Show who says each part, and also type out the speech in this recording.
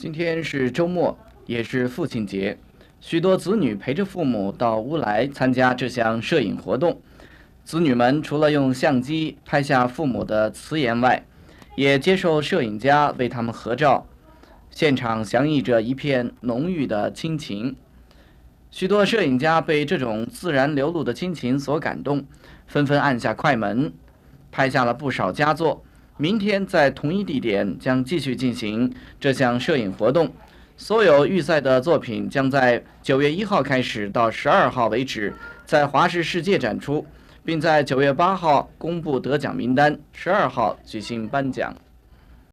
Speaker 1: 今天是周末，也是父亲节，许多子女陪着父母到乌来参加这项摄影活动。子女们除了用相机拍下父母的慈言外，也接受摄影家为他们合照。现场洋溢着一片浓郁的亲情。许多摄影家被这种自然流露的亲情所感动，纷纷按下快门，拍下了不少佳作。明天在同一地点将继续进行这项摄影活动，所有预赛的作品将在九月一号开始到十二号为止，在华视世界展出，并在九月八号公布得奖名单，十二号举行颁奖。